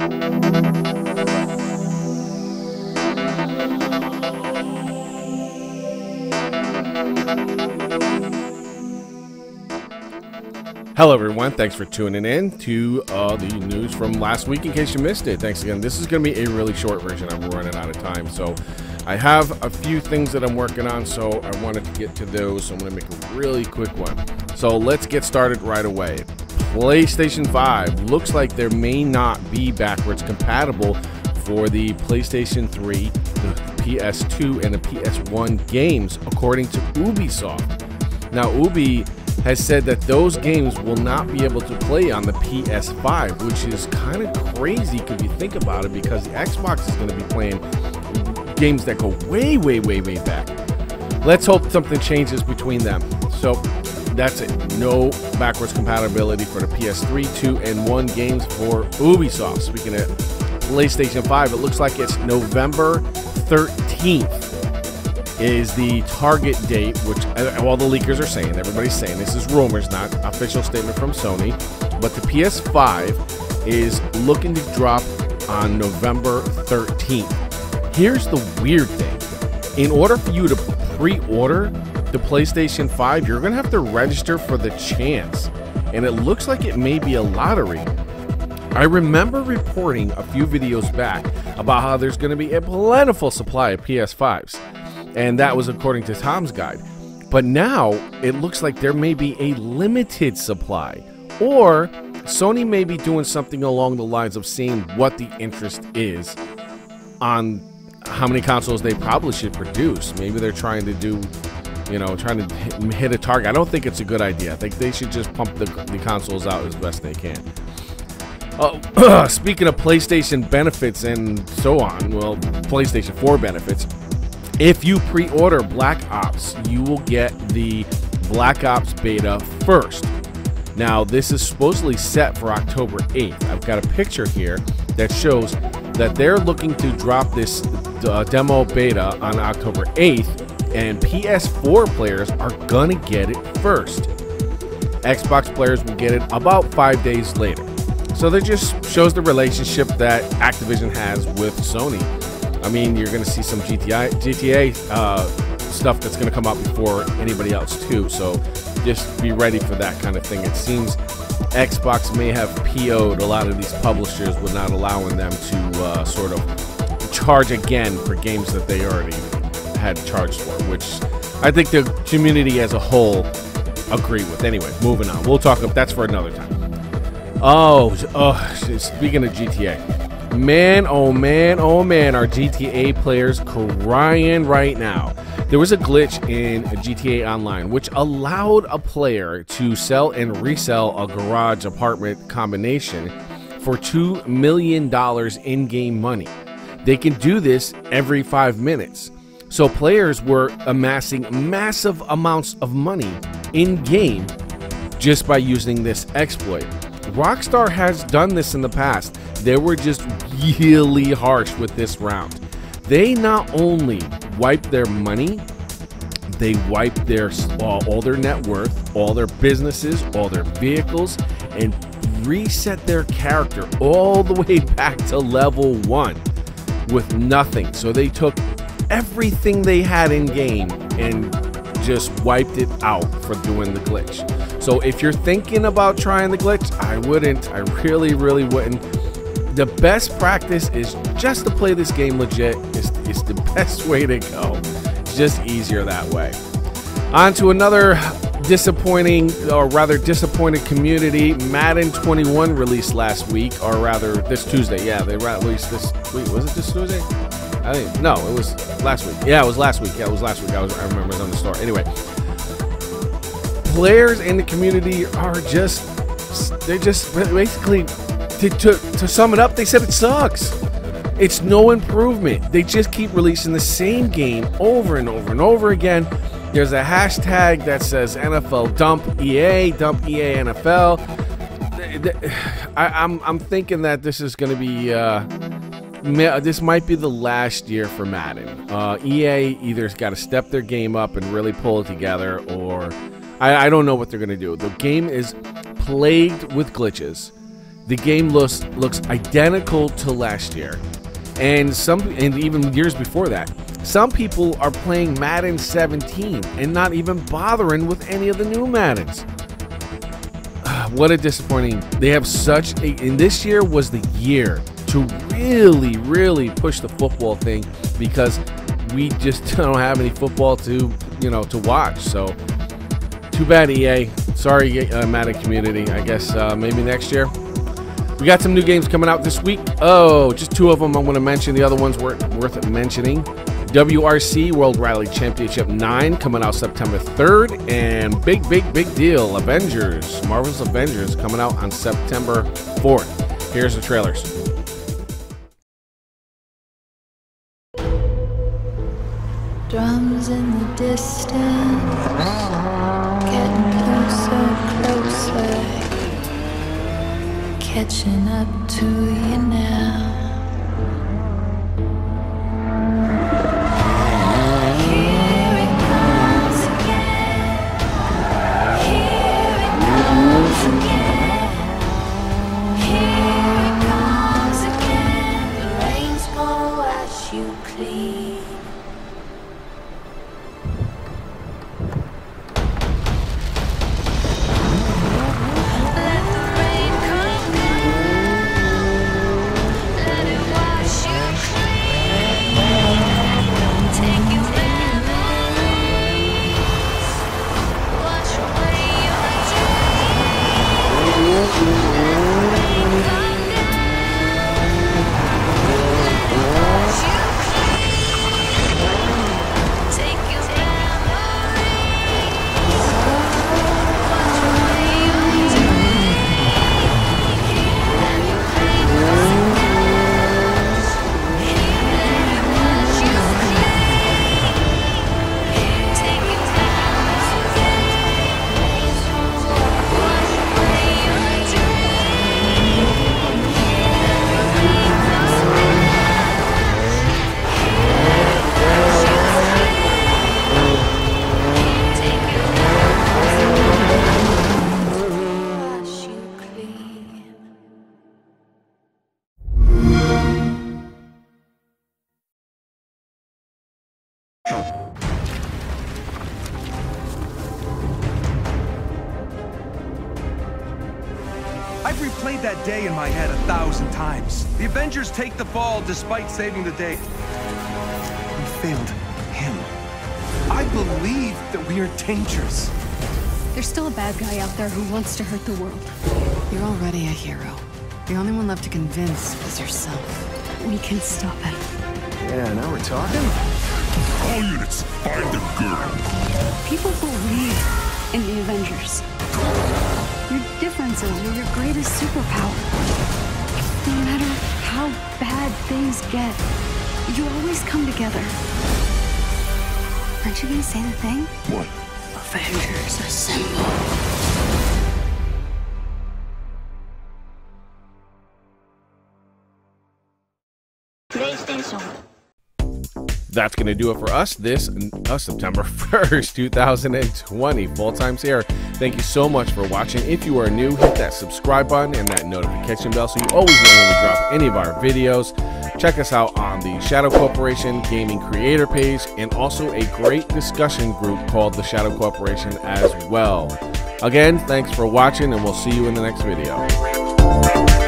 Hello, everyone. Thanks for tuning in to uh, the news from last week. In case you missed it, thanks again. This is going to be a really short version. I'm running out of time, so I have a few things that I'm working on. So I wanted to get to those. So I'm going to make a really quick one. So let's get started right away. PlayStation 5 looks like there may not be backwards compatible for the PlayStation 3, the PS2, and the PS1 games, according to Ubisoft. Now, Ubi has said that those games will not be able to play on the PS5, which is kind of crazy if you think about it because the Xbox is going to be playing games that go way, way, way, way back. Let's hope something changes between them. So that's it. No backwards compatibility for the PS3, 2, and 1 games for Ubisoft. Speaking of PlayStation 5, it looks like it's November 13th is the target date, which all the leakers are saying. Everybody's saying this is rumors, not official statement from Sony. But the PS5 is looking to drop on November 13th. Here's the weird thing in order for you to pre order the PlayStation 5, you're going to have to register for the chance. And it looks like it may be a lottery. I remember reporting a few videos back about how there's going to be a plentiful supply of PS5s and that was according to Tom's guide. But now it looks like there may be a limited supply, or Sony may be doing something along the lines of seeing what the interest is on how many consoles they probably should produce. Maybe they're trying to do, you know, trying to hit, a target. I don't think it's a good idea. I think they should just pump the, the consoles out as best they can. Uh, speaking of PlayStation benefits and so on, well, PlayStation 4 benefits, if you pre order Black Ops, you will get the Black Ops beta first. Now, this is supposedly set for October 8th. I've got a picture here that shows that they're looking to drop this uh, demo beta on October 8th, and PS4 players are gonna get it first. Xbox players will get it about five days later. So that just shows the relationship that Activision has with Sony I mean, you're to see some GTI, GTA uh, stuff that's to come out before anybody else too. So just be ready for that kind of thing. It seems Xbox may have PO'd a lot of these publishers with not allowing them to uh, sort of charge again for games that they already had charged for, which I think the community as a whole agree with. Anyway, moving on. We'll talk. About that's for another time. Oh, oh speaking of GTA. Man, oh man, oh man, our GTA players crying right now. There was a glitch in GTA Online which allowed a player to sell and resell a garage apartment combination for $2 million in game money. They can do this every five minutes. So players were amassing massive amounts of money in game just by using this exploit. Rockstar has done this in the past. They were just really harsh with this round. They not only wiped their money, they wiped their all, all their net worth, all their businesses, all their vehicles, and reset their character all the way back to level one with nothing. So they took everything they had in game and just wiped it out for doing the glitch. So if you're thinking about trying the glitch, I wouldn't. I really, really wouldn't. The best practice is just to play this game legit. It's, it's the best way to go. It's just easier that way. On to another disappointing, or rather disappointed community. Madden 21 released last week, or rather this Tuesday. Yeah, they released this. Wait, was it this Tuesday? I think no, it was last week. Yeah, it was last week. Yeah, it was last week. I was I remember it was on the store. Anyway, players in the community are just they just basically to, to, to sum it up, they said it sucks. It's no improvement. They just keep releasing the same game over and over and over again. There's a hashtag that says NFL dump EA, dump EA NFL. I, am I'm, I'm thinking that this is going to be uh, this might be the last year for Madden. Uh, EA either's got to step their game up and really pull it together, or I, I don't know what they're going to do. The game is plagued with glitches. the game looks looks identical to last year, and some and even years before that. Some people are playing Madden 17 and not even bothering with any of the new Maddens. what a disappointing. They have such a and this year was the year to really really push the football thing because we just don't have any football to, you know, to watch. So too bad EA. Sorry uh, Madden community. I guess uh, maybe next year. We got some new games coming out this week. Oh, just two of them I'm going to mention. The other ones weren't worth mentioning. WRC World Rally Championship 9 coming out September 3rd. And big, big, big deal Avengers, Marvel's Avengers coming out on September 4th. Here's the trailers. Drums in the distance, getting closer, closer, catching up to you now. Replayed that day in my head a thousand times. The Avengers take the fall despite saving the day. We failed him. I believe that we are dangerous. There's still a bad guy out there who wants to hurt the world. You're already a hero. The only one left to convince is yourself. We can stop him. Yeah, now we're talking? All units, find the girl. People believe in the Avengers. Your differences are your greatest superpower. No matter how bad things get, you always come together. Aren't you gonna say the thing? What? Avengers assemble. That's going to do it for us this uh, September 1st, 2020. Full times here. Thank you so much for watching. If you are new, hit that subscribe button and that notification bell so you always know when we drop any of our videos. Check us out on the Shadow Corporation Gaming Creator page and also a great discussion group called the Shadow Corporation as well. Again, thanks for watching and we'll see you in the next video.